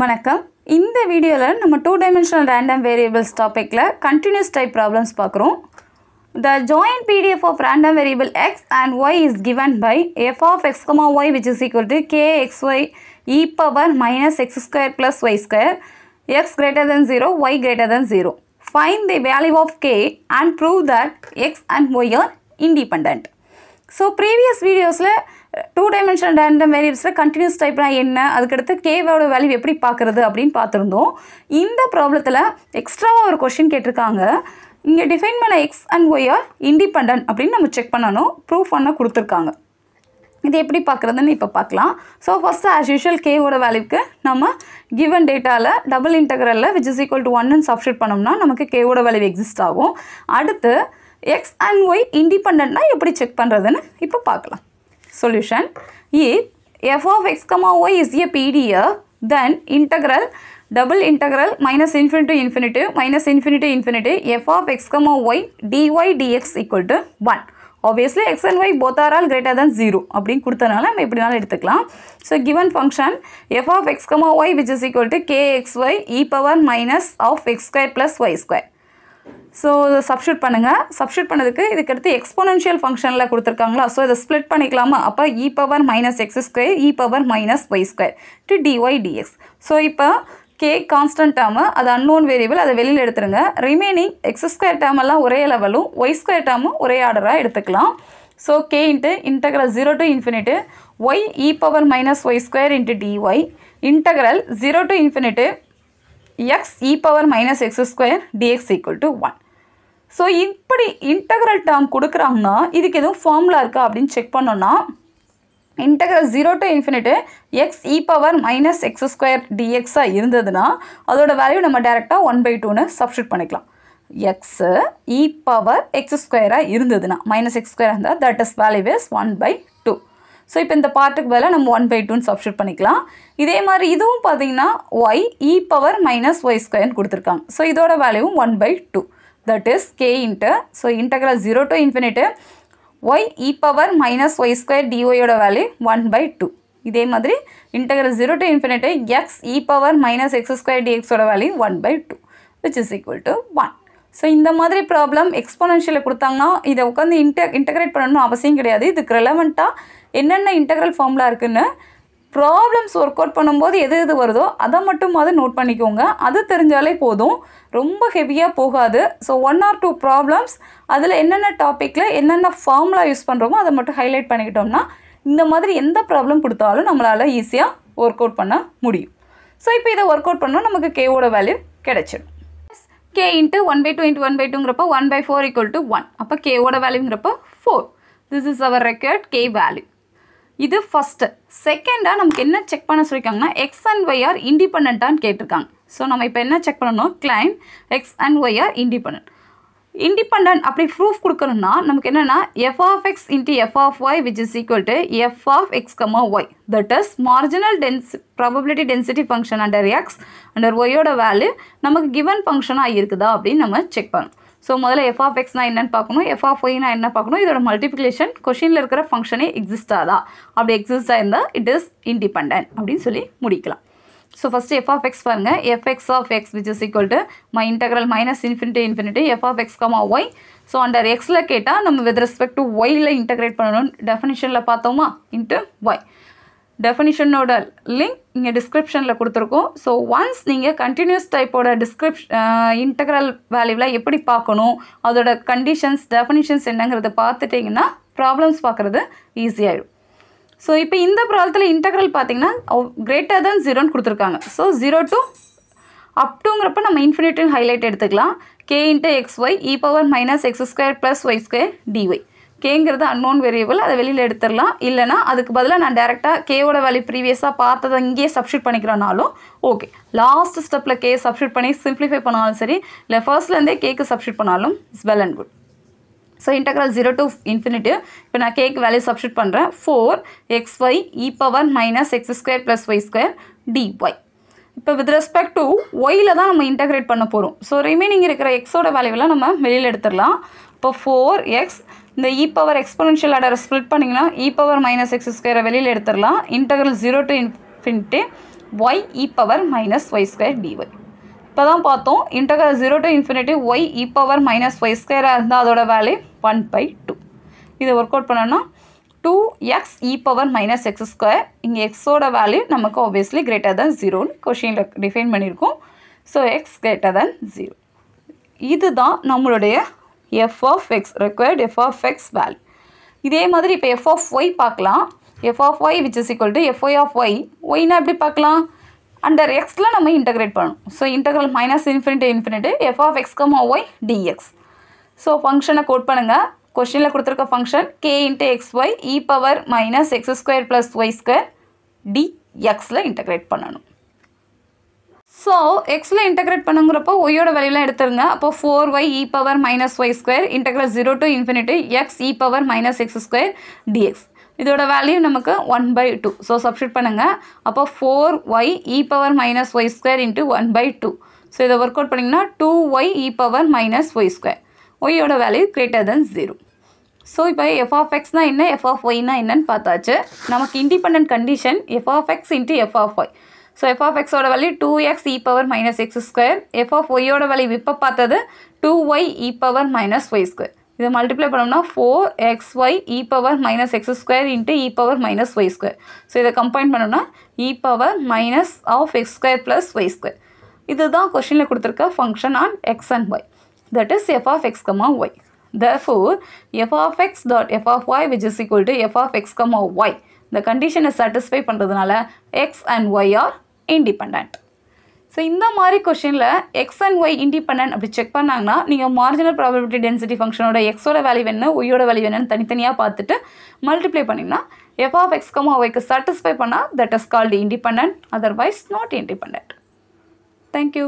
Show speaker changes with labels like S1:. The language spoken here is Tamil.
S1: வணக்கம். இந்த வீடியோவில் நம்ம டூ டைமென்ஷனல் ரேண்டம் வேரியபிள்ஸ் டாப்பிக்கில் கண்டினியூஸ் டைப் ப்ராப்ளம்ஸ் பார்க்குறோம். The joint PDF of random variable x and y is given by f of x comma y which is equal to k x y e power minus x square plus y square x greater than zero y greater than zero find the value of k and prove that x and y are independent so previous வீடியோஸில் டூ டைமென்ஷனல் ரேண்டம் வேரியபிள்ஸில் கண்டினியூஸ் டைப்னா என்ன? அதுக்கடுத்து கேவோட வேல்யூ எப்படி பார்க்குறது அப்படின்னு பார்த்துருந்தோம். இந்த ப்ராப்ளத்தில் எக்ஸ்ட்ராவாக ஒரு கொஷின் கேட்டிருக்காங்க. இங்கே டிஃபைன் பண்ண x and y are independent அப்படின்னு நம்ம செக் பண்ணணும். ப்ரூஃப் பண்ண கொடுத்துருக்காங்க. இது எப்படி பார்க்குறதுன்னு இப்போ பார்க்கலாம். ஸோ ஃபஸ்ட்டு ஆஸ் யூஷுவல் கேவோட வேல்யூக்கு நம்ம கிவன் டேட்டாவில் டபுள் இன்டகரலில் விச் இஸ் ஈக்குவல் டு ஒன்னு சப்ஸ்டியூட் பண்ணோம்னா நமக்கு கேவோட வேல்யூ எக்ஸிஸ்ட் ஆகும். அடுத்து எக்ஸ் அண்ட் ஒய் இண்டிபெண்ட்னா எப்படி செக் பண்ணுறதுன்னு இப்போ பார்க்கலாம். solution if f of x comma y is a pdf then integral double integral minus infinity to infinity minus infinity to infinity f of x comma y dy dx equal to 1 obviously x and y both are all greater than 0 அப்படின்னு கொடுத்தனால நம்ம எப்படினாலும் எடுத்துக்கலாம் so given function f of x comma y which is equal to kxy e power minus of x square plus y square So இதை சப்ஷூட் பண்ணுங்கள் சப்ஷூட் பண்ணதுக்கு இதுக்கு அடுத்து எக்ஸ்போனன்ஷியல் ஃபங்க்ஷனில் கொடுத்துருக்காங்களா? ஸோ இதை ஸ்ப்ளிட் பண்ணிக்கலாமா? அப்போ e power minus x square e power minus y square to dy dx so இப்போ கே கான்ஸ்டன்ட் டேர்மு அது அன்னோன் வேரியபிள் அதை வெளியில் எடுத்துருங்க. ரிமைனிங் எக்ஸ் ஸ்கொயர் டேர்ம் ஒரே லெவலும் ஒய் ஸ்கொயர் டேர்மும் ஒரே ஆர்டராக எடுத்துக்கலாம். So k into integral zero to infinity y e power minus y square into dy integral zero to infinity x e power minus x square dx equal to one so இப்படி இன்டகிரல் டேர்ம் கொடுக்குறாங்கன்னா இதுக்கு எதுவும் ஃபார்முலா இருக்கா அப்படின்னு செக் பண்ணோன்னா integral zero to infinity x e power minus x square டிஎக்ஸாக இருந்ததுன்னா அதோட வேல்யூ நம்ம டேரெக்டாக ஒன் பை டூன்னு சப்ஸ்டியூட் பண்ணிக்கலாம். எக்ஸு இ பவர் எக்ஸ் ஸ்கொயராக இருந்ததுன்னா மைனஸ் எக்ஸ் ஸ்கொயர் இருந்தால் that is value is one by so இப்போ இந்த பார்ட்டுக்கு பதிலாக நம்ம ஒன் பை டூன்னு சப்ஸ்டியூட் பண்ணிக்கலாம். இதே மாதிரி இதுவும் பார்த்தீங்கன்னா y e power minus y ஸ்கொயர்னு கொடுத்துருக்காங்க. ஸோ இதோட வேல்யூவும் one by two that is k into so integral zero to infinity y e power minus y square டிஒயோட value one by two இதே மாதிரி integral zero to infinity x e power minus x square டிஎக்ஸோட value one by two which is equal to one so இந்த மாதிரி ப்ராப்ளம் எக்ஸ்போனன்ஷியலில் கொடுத்தாங்கன்னா இதை உட்காந்து இன்டெ இன்டகிரேட் பண்ணணும்னு அவசியம் கிடையாது. இதுக்கு ரெலவெண்ட்டாக என்னென்ன இன்டகிரல் ஃபார்ம்லாம் இருக்குன்னு ப்ராப்ளம்ஸ் ஒர்க் அவுட் பண்ணும்போது எது எது வருதோ அதை மட்டுமாவது நோட் பண்ணிக்கோங்க. அது தெரிஞ்சாலே போதும். ரொம்ப ஹெவியாக போகாது. So one or two problems அதில் என்னென்ன டாப்பிக்கில் என்னென்ன ஃபார்முலா யூஸ் பண்ணுறோமோ அதை மட்டும் ஹைலைட் பண்ணிக்கிட்டோம்னா இந்த மாதிரி எந்த ப்ராப்ளம் கொடுத்தாலும் நம்மளால் ஈஸியாக ஒர்க் அவுட் பண்ண முடியும். ஸோ இப்போ இதை ஒர்க் அவுட் பண்ணால் நமக்கு கேவோட வேல்யூ கிடச்சிடும். K into one by two into one by டூங்கிறப்போ one by four equal to one அப்போ கேவோட வேல்யூங்கிறப்போ four this is our record k value இது ஃபஸ்ட்டு செகண்டாக நமக்கு என்ன செக் பண்ண சொல்லியிருக்காங்கன்னா எக்ஸ் அண்ட் ஒய் ஆர் இண்டிபெண்ட்டான்னு கேட்டிருக்காங்க. ஸோ நம்ம இப்போ என்ன செக் பண்ணணும்? Claim x and y are independent independent அப்படி ப்ரூஃப் கொடுக்கணும்னா நமக்கு என்னென்னா f of x into f of y which is equal to f of x comma y that is marginal dense probability density function under x under ஒய்யோட வேல்யூ நமக்கு கிவன் ஃபங்க்ஷனாக இருக்குதா அப்படின்னு நம்ம செக் பண்ணணும். ஸோ முதல்ல எஃப் ஆஃப் எக்ஸ்னா என்னென்னு பார்க்கணும் எஃப் ஆஃப் ஒய்னா என்ன பார்க்கணும் இதோட மல்டிப்ளிகேஷன் கொஷினில் இருக்கிற ஃபங்க்ஷனே எக்ஸிஸ்ட் ஆதா அப்படி எக்ஸிஸ்ட் ஆயிருந்தால் இட் இஸ் இண்டிபெண்ட் அப்படின்னு சொல்லி முடிக்கலாம். So first f of x பாருங்கள் f x of x which is equal to my integral minus infinity infinity f of x comma y so under எக்ஸில் கேட்டால் நம்ம வித் ரெஸ்பெக்ட் டு ஒயில் இன்டெகிரேட் பண்ணணும் டெஃபினிஷனில் பார்த்தோமா? இன்ட்டு ஒய் டெஃபினிஷனோட லிங்க் இங்கே டிஸ்கிரிப்ஷனில் கொடுத்துருக்கோம். ஸோ ஒன்ஸ் நீங்கள் கண்டினியூஸ் டைப்போட டிஸ்கிரிப்ஷன் இன்டெக்ரல் வேல்யூவில் எப்படி பார்க்கணும்? அதோட கண்டிஷன்ஸ் டெஃபினிஷன்ஸ் என்னங்கிறத பார்த்துட்டிங்கன்னா ப்ராப்ளம்ஸ் பார்க்குறது ஈஸியாகிடும் ஸோ இப்போ இந்த ப்ராப்ளத்தில் இன்டெக்ரல் பார்த்தீங்கன்னா கிரேட்டர் தென் ஜீரோன்னு கொடுத்துருக்காங்க. ஸோ ஜீரோ டு அப்டுங்கிறப்ப நம்ம இன்ஃபினிட்டின் ஹைலைட் எடுத்துக்கலாம். K into x y e power minus x square plus y square dy கேங்கிறது unknown variable அதை வெளியில் எடுத்துடலாம். இல்லைனா அதுக்கு பதிலாக நான் டேரெக்டாக கேவோட வேல்யூ ப்ரீவியஸாக பார்த்ததை இங்கேயே சப்ஸ்டியூட் பண்ணிக்கிறனாலும் ஓகே லாஸ்ட் ஸ்டெப்பில் கே சப்ஸ்டியூட் பண்ணி சிம்பிளிஃபை பண்ணாலும் சரி இல்லை ஃபர்ஸ்ட்லேருந்தே கேக்கு சப்ஸ்டியூட் பண்ணாலும் it's well and good so integral zero to infinity இப்போ நான் கேக் வேல்யூ சப்ஸ்டியூட் பண்ணுறேன் four x y e power minus x square plus y square dy இப்போ வித் ரெஸ்பெக்ட் டு ஒயில் தான் நம்ம இன்டெகிரேட் பண்ண போகிறோம் ஸோ ரிமைனிங் இருக்கிற எக்ஸோட வேல்யூவெலாம் நம்ம வெளியில் எடுத்துடலாம். இப்போ ஃபோர் எக்ஸ் இந்த இ பவர் எக்ஸ்பொனன்ஷியல் ஆர்டரை ஸ்ப்ளிட் பண்ணிங்கன்னா இ பவர் மைனஸ் எக்ஸ் ஸ்கொயரை வெளியில் எடுத்துடலாம். Integral zero to infinity y e power minus y square dy இப்போ தான் பார்த்தோம் integral zero to infinity y e power minus y ஸ்கொயராக இருந்தால் அதோட வேல்யூ ஒன் பை டூ இதை ஒர்க் அவுட் பண்ணோன்னா two x e power minus x square இங்கே எக்ஸோட வேல்யூ நமக்கு ஆப்வியஸ்லி கிரேட்டர் தேன் ஜீரோன்னு கொஷினில் டிஃபைன் பண்ணியிருக்கோம். So x greater than zero இதுதான் நம்மளுடைய f of x required f of x value இதே மாதிரி இப்போ எஃப் ஆஃப் ஒய் பார்க்கலாம். F of y which is equal to f y of y ஒய்னா எப்படி பார்க்கலாம்? அண்டர் எக்ஸில் நம்ம இன்டகிரேட் பண்ணணும். So integral minus infinity infinity f of x comma y dx so ஃபங்க்ஷனை கோட் பண்ணுங்கள் கொஷினில் கொடுத்துருக்க function k into x y e power minus x square plus y square டிஎக்ஸில் integrate பண்ணணும். ஸோ எக்ஸில் இன்டகிரேட் பண்ணுங்கிறப்போ ஒய்யோட வேல்யூலாம் எடுத்துருங்க. அப்போ four y e power minus y square integral zero to infinity x e power minus x square dx இதோட வேல்யூ நமக்கு one by two so substitute பண்ணுங்கள் அப்போ four y e power minus y square into one by two so இதை ஒர்க் அவுட் பண்ணிங்கன்னா two y e power minus y square ஒய்யோட value greater than zero so இப்போ எஃப் ஆஃப் எக்ஸ்னா என்ன? எஃப் ஆஃப் ஒய்னா என்னன்னு பார்த்தாச்சு. நமக்கு independent condition f of x into f of y so f of எக்ஸோட value two x e power minus x square f of ஒய்யோட வேல்யூ இப்போ பார்த்தது two y e power minus y square இதை மல்டிப்ளை பண்ணோம்னா four x y e power minus x square into e power minus y square so இதை கம்பைன் பண்ணோம்னா e power minus of x square plus y square இதுதான் கொஷினில் கொடுத்துருக்க function on x and y that is f of x comma y therefore f of x dot f of y which is equal to f of x comma y. இந்த கண்டிஷனை சாட்டிஸ்ஃபை பண்ணுறதுனால x and y are independent. So இந்த மாதிரி கொஷினில் எக்ஸ் அண்ட் ஒய் இண்டிபெண்ட் அப்படி செக் பண்ணாங்கன்னா நீங்கள் மார்ஜினல் ப்ராபபிலிட்டி டென்சிட்டி ஃபங்க்ஷனோட எக்ஸோட வேல்யூ வேணும் ஒய்யோட வேல்யூ வேணும்னு தனித்தனியாக பார்த்துட்டு மல்டிப்ளை பண்ணிங்கன்னா எஃப் ஆஃப் எக்ஸ் கமா ஒய்க்கு சாட்டிஸ்ஃபை பண்ணால் that is called independent otherwise not independent thank you